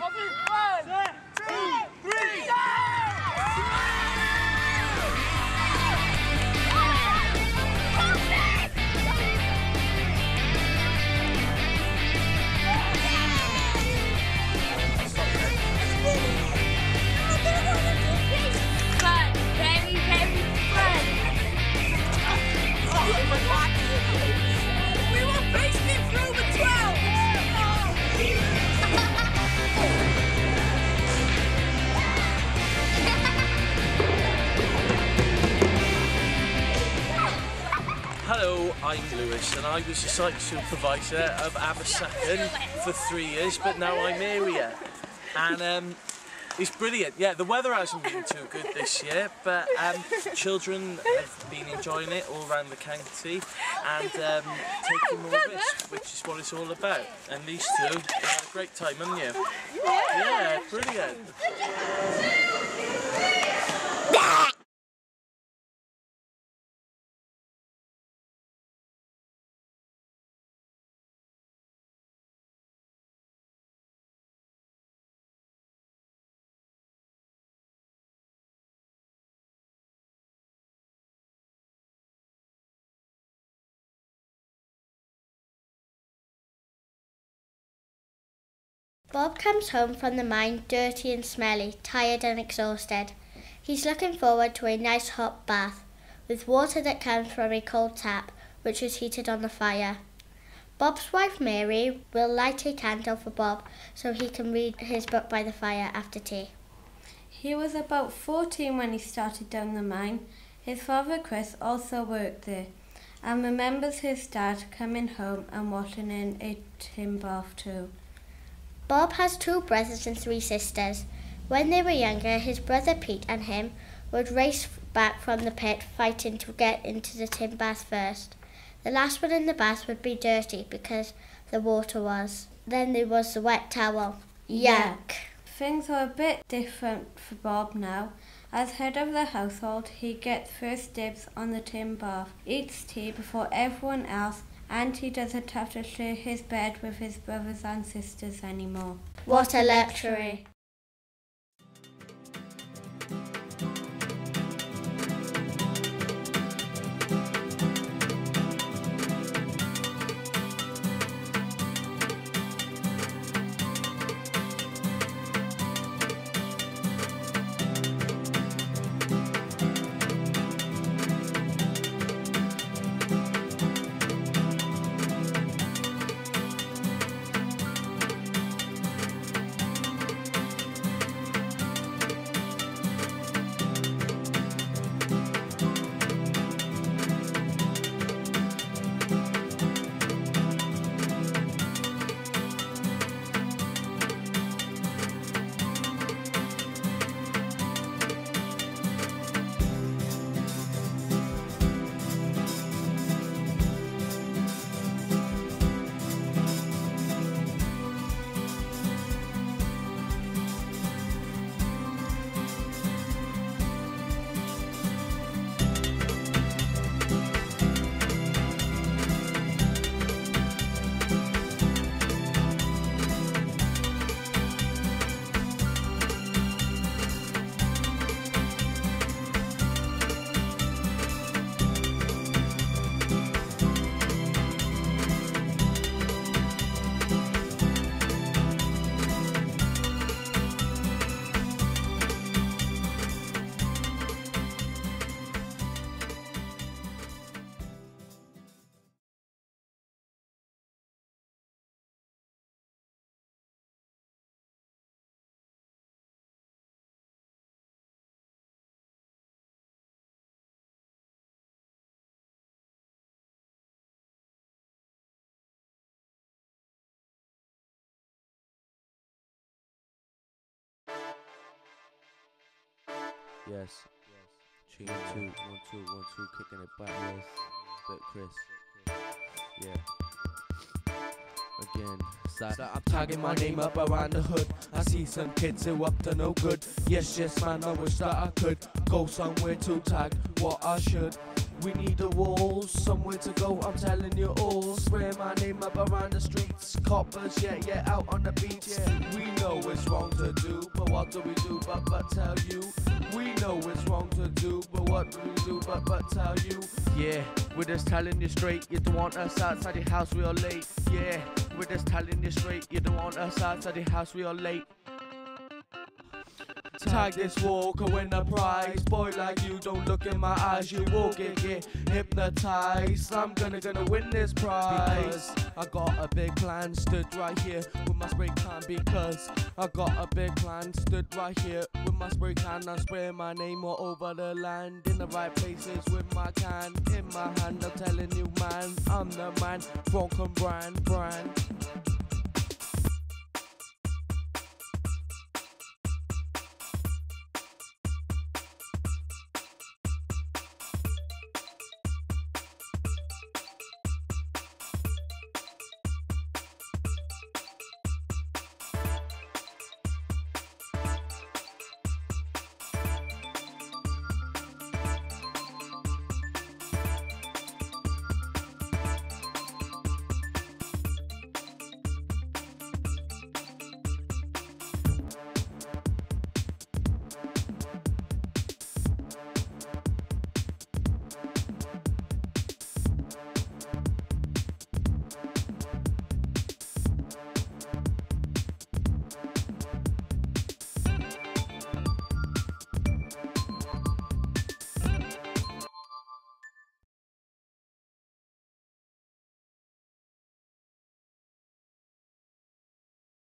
One, I'm Lewis, and I was the site supervisor of Abersachen for three years, but now I'm area. And um, it's brilliant. Yeah, the weather hasn't been too good this year, but um, children have been enjoying it all around the county and um, taking more risks, which is what it's all about. And these two had a great time, haven't you? Yeah, brilliant. Bob comes home from the mine dirty and smelly, tired and exhausted. He's looking forward to a nice hot bath with water that comes from a cold tap which is heated on the fire. Bob's wife Mary will light a candle for Bob so he can read his book by the fire after tea. He was about 14 when he started down the mine. His father Chris also worked there and remembers his dad coming home and washing in a tin bath too. Bob has two brothers and three sisters. When they were younger, his brother Pete and him would race back from the pit fighting to get into the tin bath first. The last one in the bath would be dirty because the water was. Then there was the wet towel. Yuck. Things are a bit different for Bob now. As head of the household, he gets first dibs on the tin bath, eats tea before everyone else, and he doesn't have to share his bed with his brothers and sisters anymore. What a luxury. Yes. One, two, one, two, one, two, kicking it back. Yes. But Chris. Yeah. Again. So I'm tagging my name up around the hood. I see some kids who up to no good. Yes, yes, man, I wish that I could go somewhere to tag what I should. We need a wall, somewhere to go. I'm telling you all. Swear my name up around the streets. Coppers, yeah, yeah, out on the beach. Yeah, we know it's wrong to do, but what do we do? But but tell you, we know it's wrong to do, but what do we do? But but tell you, yeah, we're just telling you straight. You don't want us outside the house we are late. Yeah, we're just telling you straight. You don't want us outside the house we are late. This walk win a prize. Boy like you, don't look in my eyes. You will get, get hypnotized. I'm gonna gonna win this prize. I got a big plan, stood right here with my spray can because I got a big plan, stood right here with my spray can. I'm spraying my name all over the land in the right places with my can in my hand. I'm telling you, man, I'm the man, Bronco brand, brand.